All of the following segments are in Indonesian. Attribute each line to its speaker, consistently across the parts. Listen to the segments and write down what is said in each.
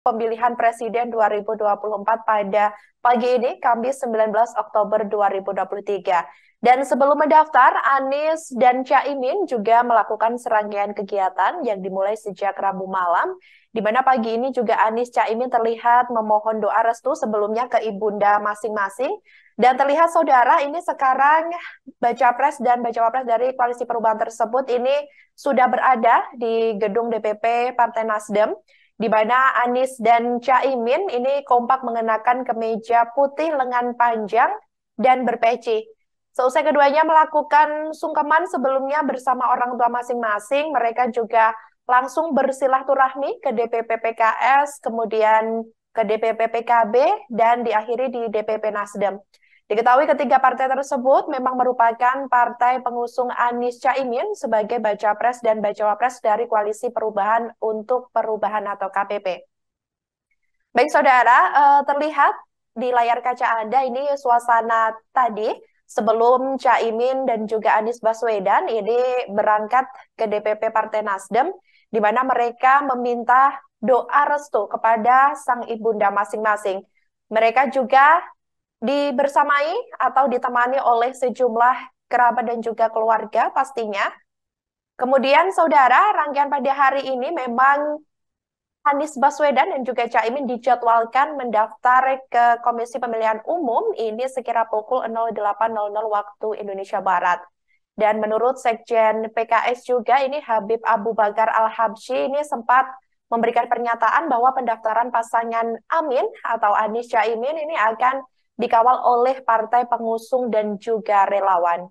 Speaker 1: pemilihan presiden 2024 pada pagi ini, Kamis 19 Oktober 2023. Dan sebelum mendaftar, Anies dan Caimin juga melakukan serangkaian kegiatan yang dimulai sejak Rabu malam, di mana pagi ini juga Anies Caimin terlihat memohon doa restu sebelumnya ke ibunda masing-masing. Dan terlihat saudara ini sekarang baca pres dan baca pres dari koalisi perubahan tersebut ini sudah berada di gedung DPP Partai Nasdem di mana Anies dan Caimin ini kompak mengenakan kemeja putih lengan panjang dan berpeci. Seusai keduanya melakukan sungkeman sebelumnya bersama orang tua masing-masing, mereka juga langsung bersilaturahmi ke DPP PKS, kemudian ke DPP PKB, dan diakhiri di DPP Nasdem. Diketahui ketiga partai tersebut memang merupakan partai pengusung Anies Caimin sebagai baca pres dan bacawa pres dari Koalisi Perubahan untuk Perubahan atau KPP. Baik saudara, eh, terlihat di layar kaca Anda ini suasana tadi sebelum Caimin dan juga Anies Baswedan ini berangkat ke DPP Partai Nasdem di mana mereka meminta doa restu kepada sang ibunda masing-masing. Mereka juga dibersamai atau ditemani oleh sejumlah kerabat dan juga keluarga pastinya. Kemudian saudara, rangkaian pada hari ini memang Anies Baswedan dan juga Caimin dijadwalkan mendaftar ke Komisi Pemilihan Umum ini sekira pukul 08.00 waktu Indonesia Barat. Dan menurut Sekjen PKS juga ini Habib Abu Bakar Al-Habsyi ini sempat memberikan pernyataan bahwa pendaftaran pasangan Amin atau Anies Caimin ini akan dikawal oleh partai pengusung dan juga relawan.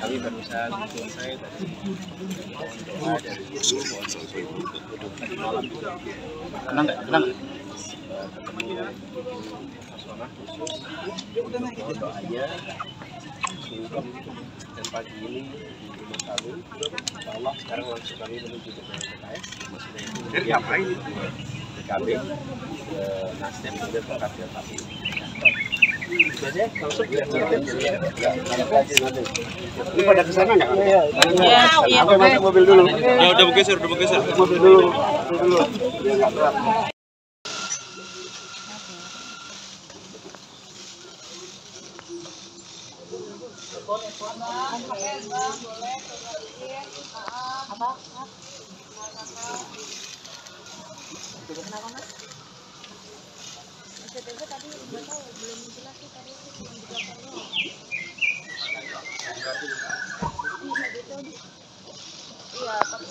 Speaker 2: kami barusan selesai dari doa dari guru tadi malam tenang nggak? tenang khusus dan pagi ini di rumah kami insya Allah sekarang langsung kami menuju ke PKS ngapain PKB ke Nasdem kemudian ke KPU ini pada ke sana nggak? Iya, iya. Aku masuk mobil dulu.
Speaker 3: Ya udah bergeser, udah bergeser.
Speaker 2: Mobil dulu. Dulu.
Speaker 4: Kenapa mas? STTG tadi nggak tahu belum sih tadi dilaporkan Iya gitu Iya tapi